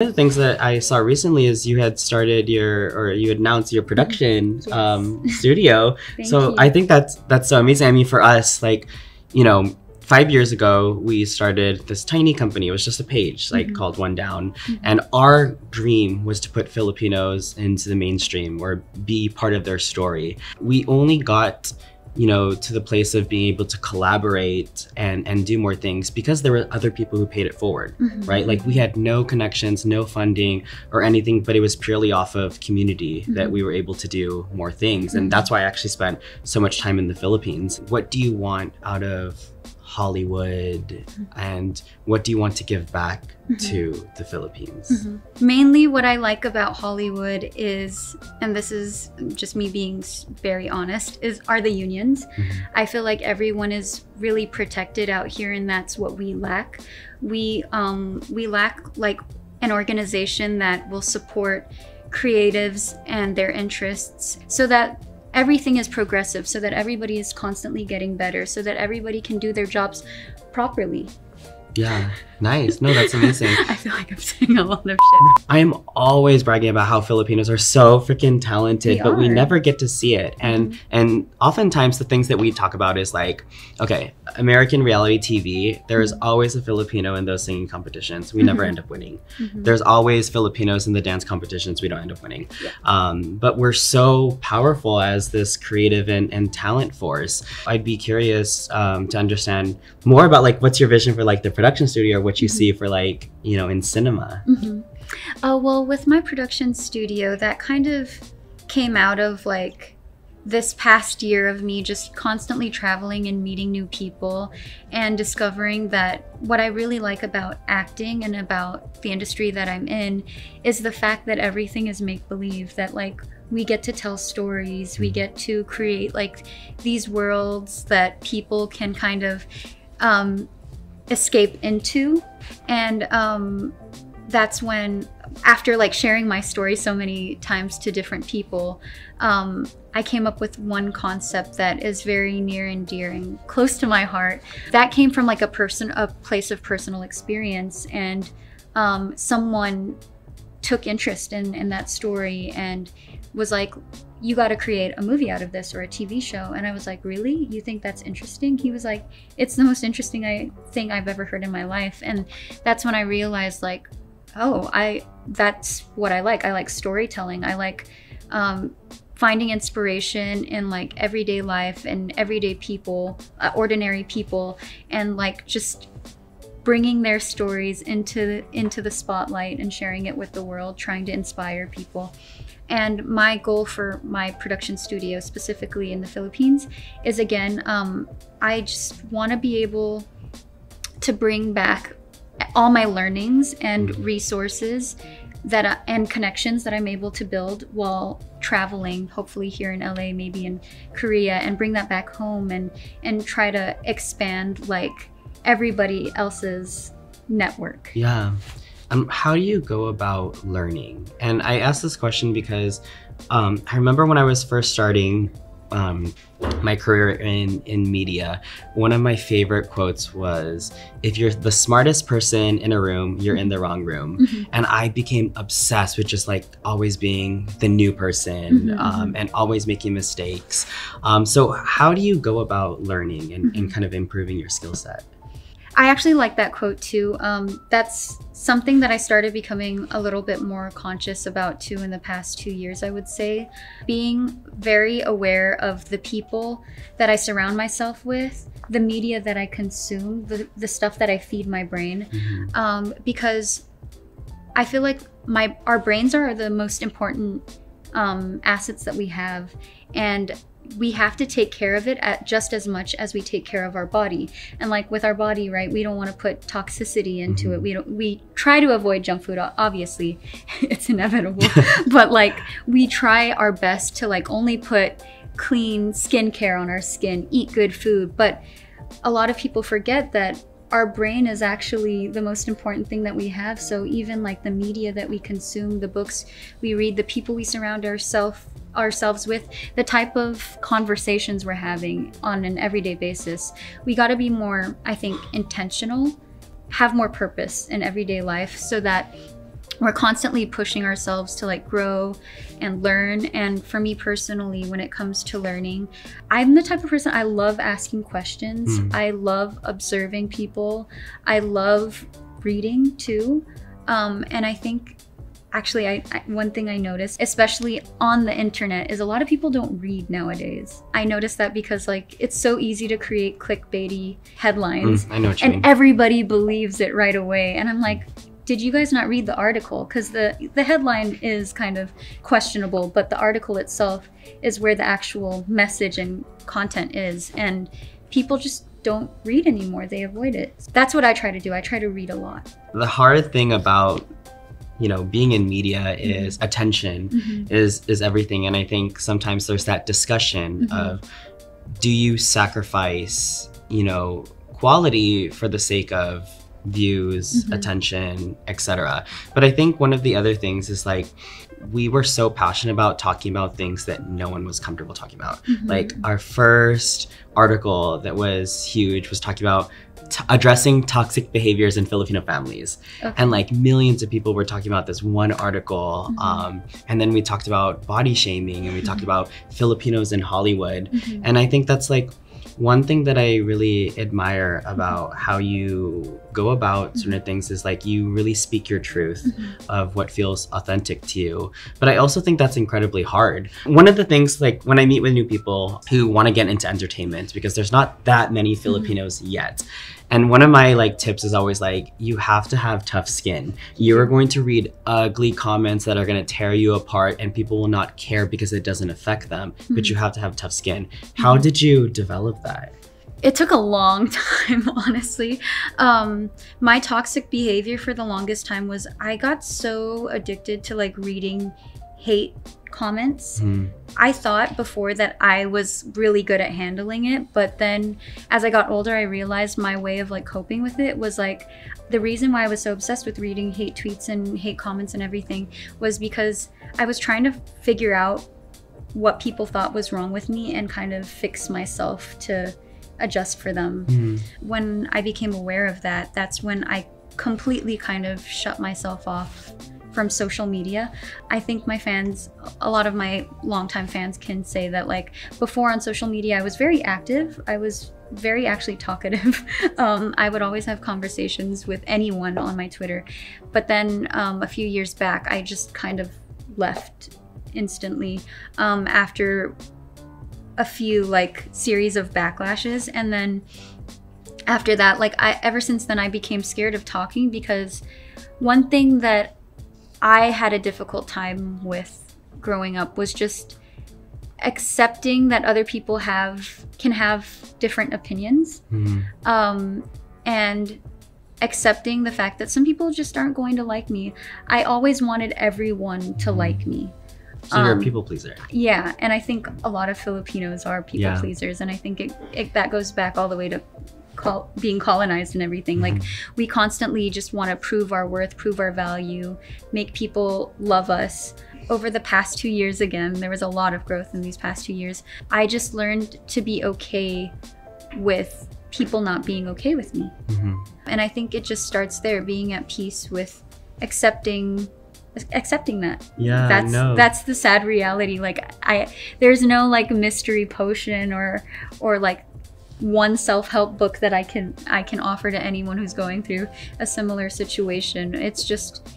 One of the things that I saw recently is you had started your or you announced your production Yes. um, studio. So you. I think that's that's so amazing. I mean, for us, like, you know, five years ago we started this tiny company. It was just a page like Mhm. called One Down, Mhm. and our dream was to put Filipinos into the mainstream or be part of their story. We only got you know to the place of being able to collaborate and and do more things because there were other people who paid it forward Mhm. right? Like we had no connections, no funding or anything, but it was purely off of community that Mhm. we were able to do more things. And Mhm. that's why I actually spent so much time in the Philippines. What do you want out of Hollywood and what do you want to give back Mhm. to the Philippines? Mhm. Mainly, what I like about Hollywood is, and this is just me being very honest, is are the unions. Mhm. I feel like everyone is really protected out here, and that's what we lack. We um, we lack like an organization that will support creatives and their interests, so that everything is progressive, so that everybody is constantly getting better, so that everybody can do their jobs properly. Yeah, nice. No, that's amazing. I feel like I'm saying a lot of shit. I am always bragging about how Filipinos are so freaking talented, We but we never get to see it. And and oftentimes the things that we talk about is like, okay, American reality TV. There is always a Filipino in those singing competitions. We never Mhm. end up winning. Mhm. There's always Filipinos in the dance competitions. We don't end up winning. Yeah. Um, but we're so powerful as this creative and, and talent force. I'd be curious um, to understand more about like what's your vision for like the production studio or what you Mhm. see for like you know in cinema. hmm Uh, well, with my production studio, that kind of came out of like this past year of me just constantly traveling and meeting new people and discovering that what I really like about acting and about the industry that I'm in is the fact that everything is make believe, that like we get to tell stories, we get to create like these worlds that people can kind of um, escape into. And um, that's when after like sharing my story so many times to different people um, i came up with one concept that is very near and dear and close to my heart that came from like a person a place of personal experience and um, someone took interest in, in that story and was like you got to create a movie out of this or a tv show. And i was like really? You think that's interesting? He was like it's the most interesting I, thing i've ever heard in my life. And that's when i realized like oh i that's what i like. I like storytelling. I like um, finding inspiration in like everyday life and everyday people uh, ordinary people and like just bringing their stories into into the spotlight and sharing it with the world trying to inspire people and my goal for my production studio specifically in the philippines is again um, i just want to be able to bring back all my learnings and Mhm. resources that I, and connections that I'm able to build while traveling, hopefully here in LA, maybe in Korea, and bring that back home and and try to expand like everybody else's network. Yeah. Um, how do you go about learning? And I ask this question because um, I remember when I was first starting um, my career in, in media, one of my favorite quotes was If you're the smartest person in a room, you're in the wrong room. Mhm. And I became obsessed with just like always being the new person Mhm, um, and always making mistakes. Um, so, how do you go about learning and, and Mhm. kind of improving your skill set? I actually like that quote too. Um, that's something that I started becoming a little bit more conscious about too in the past two years, I would say. Being very aware of the people that I surround myself with, the media that I consume, the, the stuff that I feed my brain. Mhm. um, because I feel like my our brains are the most important um, assets that we have, and we have to take care of it at just as much as we take care of our body. And like with our body, right, we don't want to put toxicity into it. Mhm. We don't. We try to avoid junk food. Obviously, it's inevitable, but like we try our best to like only put clean skincare on our skin, eat good food, but a lot of people forget that our brain is actually the most important thing that we have. So even like the media that we consume, the books we read, the people we surround ourselves ourselves with, the type of conversations we're having on an everyday basis, we got to be more, I think, intentional, have more purpose in everyday life so that we're constantly pushing ourselves to like grow and learn. And for me personally when it comes to learning i'm the type of person i love asking questions. Mm. i love observing people. I love reading too. Um, and i think actually I, I one thing i noticed especially on the internet is a lot of people don't read nowadays. I noticed that because like it's so easy to create clickbaity headlines Mm, I know what you mean. and everybody believes it right away. And i'm like did you guys not read the article? Because the the headline is kind of questionable but the article itself is where the actual message and content is. And people just don't read anymore. They avoid it. That's what i try to do. I try to read a lot. The hard thing about you know being in media is attention is is everything and i think sometimes there's that discussion Mhm. of do you sacrifice you know quality for the sake of views Mhm. attention etc but i think one of the other things is like we were so passionate about talking about things that no one was comfortable talking about Mhm. like our first article that was huge was talking about t- addressing toxic behaviors in filipino families Okay. and like millions of people were talking about this one article Mhm. um, and then we talked about body shaming and we talked Mhm. about filipinos in hollywood Mhm. and i think that's like one thing that i really admire about mm-hmm. how you go about mm-hmm. certain things is like you really speak your truth Mhm. of what feels authentic to you. But I also think that's incredibly hard. One of the things, like when I meet with new people who want to get into entertainment, because there's not that many mm-hmm. Filipinos yet. And one of my like tips is always like, you have to have tough skin. You are going to read ugly comments that are going to tear you apart, and people will not care because it doesn't affect them. But Mhm. you have to have tough skin. How did you develop that? it took a long time honestly um my toxic behavior for the longest time was i got so addicted to like reading hate comments Hmm. i thought before that i was really good at handling it but then as i got older i realized my way of like coping with it was like the reason why i was so obsessed with reading hate tweets and hate comments and everything was because i was trying to figure out what people thought was wrong with me and kind of fix myself to adjust for them Hmm. when I became aware of that, that's when I completely kind of shut myself off from social media. I think my fans, a lot of my longtime fans can say that like before on social media, I was very active. I was very actually talkative. um, I would always have conversations with anyone on my Twitter. But then um, a few years back, I just kind of left instantly um, after a few like series of backlashes and then after that like i ever since then i became scared of talking because one thing that i had a difficult time with growing up was just accepting that other people have can have different opinions Hmm. um, and accepting the fact that some people just aren't going to like me i always wanted everyone to like me So you're Um, a people pleaser. yeah, and I think a lot of Filipinos are people Yeah. pleasers, and I think it, it that goes back all the way to col- being colonized and everything. Like Mm-hmm. we constantly just want to prove our worth, prove our value, make people love us. Over the past two years, again, there was a lot of growth in these past two years. I just learned to be okay with people not being okay with me. Mhm. And I think it just starts there, being at peace with accepting accepting that Yeah, that's no. that's the sad reality like i there's no like mystery potion or or like one self-help book that i can i can offer to anyone who's going through a similar situation it's just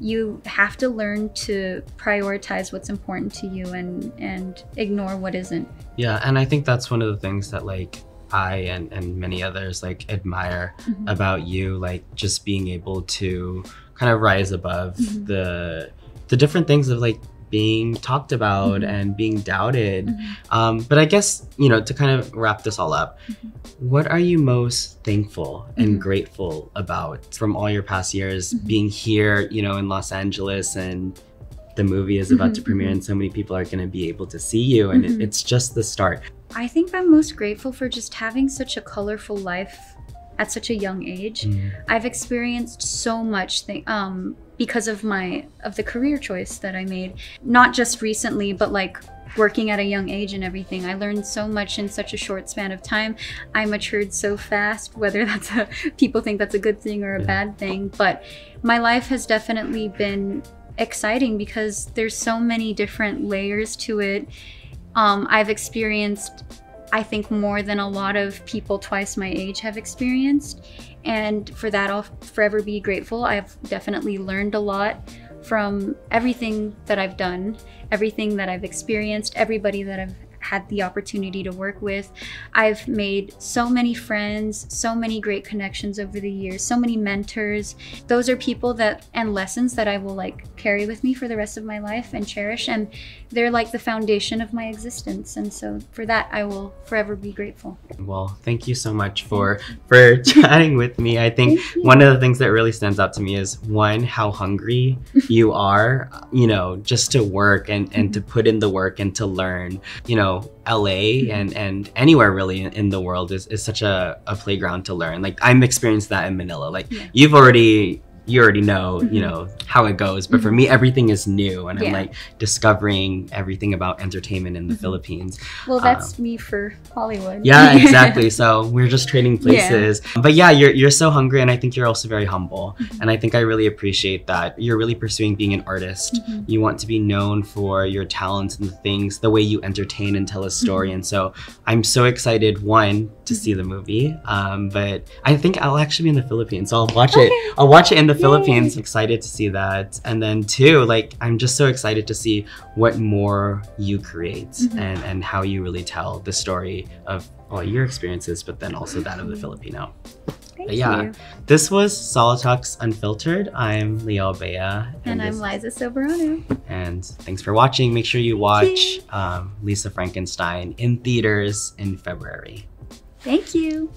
you have to learn to prioritize what's important to you and and ignore what isn't Yeah, and I think that's one of the things that like I and and many others like admire Mhm. about you, like just being able to kind of rise above Mhm. the the different things of like being talked about Mhm. and being doubted. Mhm. Um, but I guess you know to kind of wrap this all up, Mhm. what are you most thankful and Mhm. grateful about from all your past years Mhm. being here, you know, in Los Angeles and the movie is about to Mhm, premiere and so many people are going to be able to see you and it, it's just the start i think i'm most grateful for just having such a colorful life at such a young age. I've experienced so much th- um, because of my of the career choice that I made. Not just recently, but like working at a young age and everything. I learned so much in such a short span of time. I matured so fast, whether that's a people think that's a good thing or a bad thing, but my life has definitely been exciting because there's so many different layers to it. Um, I've experienced I think more than a lot of people twice my age have experienced. And for that, I'll forever be grateful. I've definitely learned a lot from everything that I've done, everything that I've experienced, everybody that I've had the opportunity to work with. I've made so many friends, so many great connections over the years, so many mentors. Those are people that and lessons that I will like carry with me for the rest of my life and cherish and they're like the foundation of my existence and so for that I will forever be grateful. Well, thank you so much for for chatting with me. I think one of the things that really stands out to me is one how hungry you are, you know, just to work and and to mm-hmm. put in the work and to learn. You know, LA hmm. and and anywhere really in, in the world is, is such a, a playground to learn. Like I'm experienced that in Manila. Like Yeah. you've already you already know, you Mhm. know, how it goes. But for me everything is new and I'm like discovering everything about entertainment in the Mhm. Philippines. Well, that's me for Hollywood. Yeah, exactly. so we're just trading Yeah. places. But yeah, you're you're so hungry and I think you're also very humble. Mhm. And I think I really appreciate that. You're really pursuing being an artist. Mhm. You want to be known for your talents and the things, the way you entertain and tell a Mm-hmm. story. And so I'm so excited, one, to see the movie. Um, but I think I'll actually be in the Philippines. So I'll watch it. I'll watch it in the Yay. Philippines. Excited to see that. And then too, like I'm just so excited to see what more you create Mhm. and, and how you really tell the story of all your experiences, but then also that of the Filipino. Thank yeah. you. This was Solid Talks Unfiltered. I'm Leo Bea. And I'm this- Liza Soberano. and thanks for watching. Make sure you watch um, Lisa Frankenstein in theaters in February. Thank you.